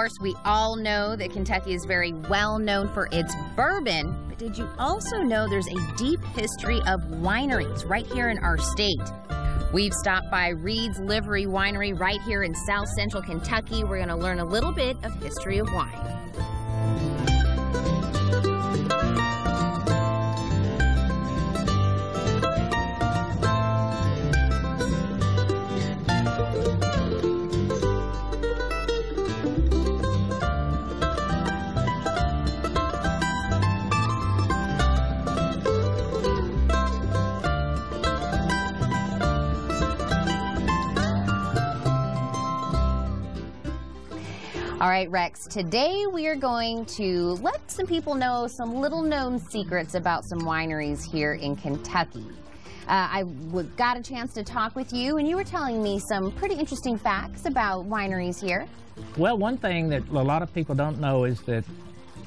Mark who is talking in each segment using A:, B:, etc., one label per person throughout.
A: course, we all know that Kentucky is very well known for its bourbon, but did you also know there's a deep history of wineries right here in our state? We've stopped by Reid's Livery Winery right here in South Central Kentucky. We're going to learn a little bit of history of wine. All right, Rex, today we are going to let some people know some little known secrets about some wineries here in Kentucky. Uh, I got a chance to talk with you, and you were telling me some pretty interesting facts about wineries here.
B: Well, one thing that a lot of people don't know is that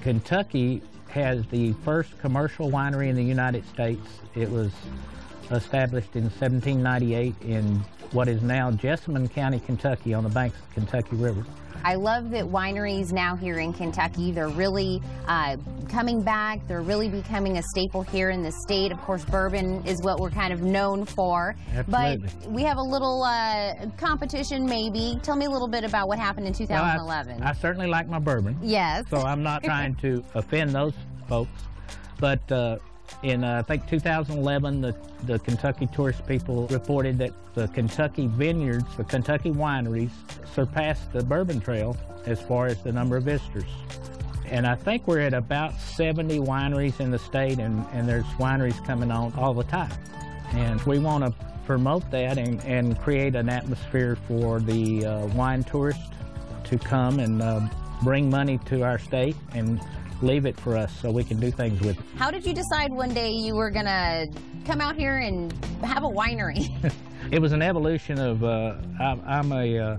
B: Kentucky has the first commercial winery in the United States. It was established in 1798 in what is now Jessamine County, Kentucky, on the banks of the Kentucky River.
A: I love that wineries now here in Kentucky, they're really uh, coming back. They're really becoming a staple here in the state. Of course, bourbon is what we're kind of known for.
B: Absolutely.
A: But we have a little uh, competition, maybe. Tell me a little bit about what happened in
B: Well, I-
A: 2011.
B: I, certainly like my bourbon,
A: yes.
B: so I'm not trying to offend those folks. But uh, in, uh, I think, 2011, the, the Kentucky tourist people reported that the Kentucky vineyards, the Kentucky wineries, surpassed the Bourbon Trail as far as the number of visitors. And I think we're at about 70 wineries in the state, and, and there's wineries coming on all the time. And we want to promote that and, and create an atmosphere for the uh, wine tourist to come and uh, bring money to our state and leave it for us so we can do things with it.
A: How did you decide one day you were going to come out here and have a winery?
B: It was an evolution of uh, I'm, I'm a uh,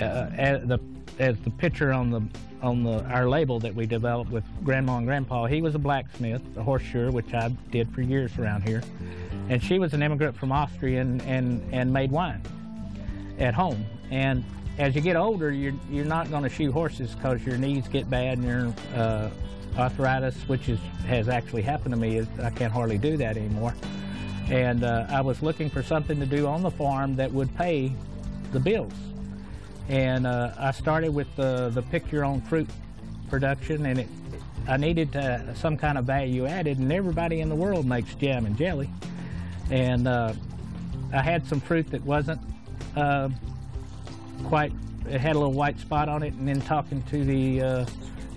B: uh, as the as the picture on the on the our label that we developed with Grandma and Grandpa. He was a blacksmith, a horseshoer, which I did for years around here, and she was an immigrant from Austria and and, and made wine at home. And as you get older, you're you're not going to shoe horses because your knees get bad and your uh, arthritis, which is has actually happened to me. I can't hardly do that anymore and uh, I was looking for something to do on the farm that would pay the bills. And uh, I started with the, on fruit production, and it, I needed to, some kind of value added, and everybody in the world makes jam and jelly. And uh, I had some fruit that wasn't uh, quite, it had a little white spot on it, and then talking to the uh,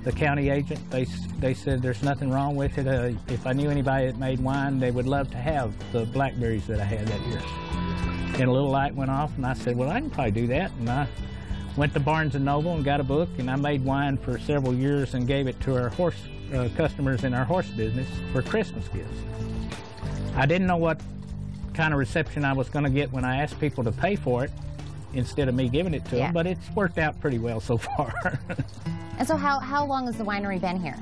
B: the county agent, they they said there's nothing wrong with it. Uh, if I knew anybody that made wine, they would love to have the blackberries that I had that year. And a little light went off, and I said, well, I can probably do that. And I went to Barnes and Noble and got a book, and I made wine for several years and gave it to our horse uh, customers in our horse business for Christmas gifts. I didn't know what kind of reception I was going to get when I asked people to pay for it instead of me giving it to
A: Yeah.
B: them, but it's worked out pretty well so far.
A: and so how, how long has the winery been here?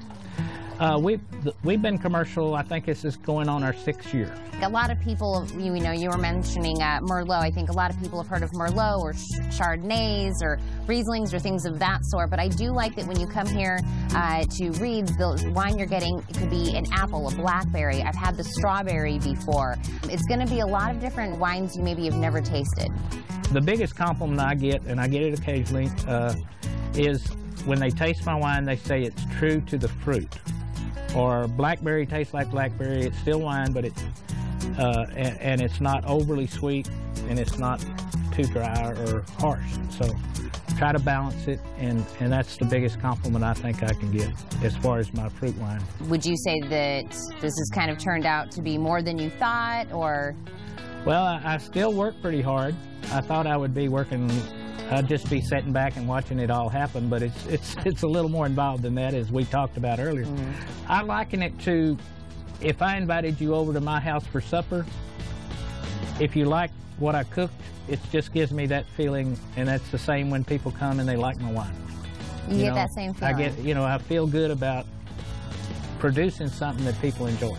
B: Uh, we've we've been commercial. I think this is going on our sixth year.
A: A lot of people, you know, you were mentioning uh, Merlot. I think a lot of people have heard of Merlot or Ch- Chardonnays or Rieslings or things of that sort. But I do like that when you come here uh, to read the wine you're getting, it could be an apple, a blackberry. I've had the strawberry before. It's going to be a lot of different wines you maybe have never tasted.
B: The biggest compliment I get, and I get it occasionally, uh, is when they taste my wine, they say it's true to the fruit. Or blackberry tastes like blackberry. It's still wine, but it's uh, and, and it's not overly sweet, and it's not too dry or harsh. So try to balance it, and, and that's the biggest compliment I think I can get as far as my fruit wine.
A: Would you say that this has kind of turned out to be more than you thought, or
B: Well, I, I still work pretty hard. I thought I would be working, I'd just be sitting back and watching it all happen, but it's it's it's a little more involved than that, as we talked about earlier. Mm-hmm. I liken it to if I invited you over to my house for supper. If you like what I cooked, it just gives me that feeling, and that's the same when people come and they like my wine.
A: you, get
B: know,
A: that same feeling?
B: I get, you know, I feel good about producing something that people enjoy.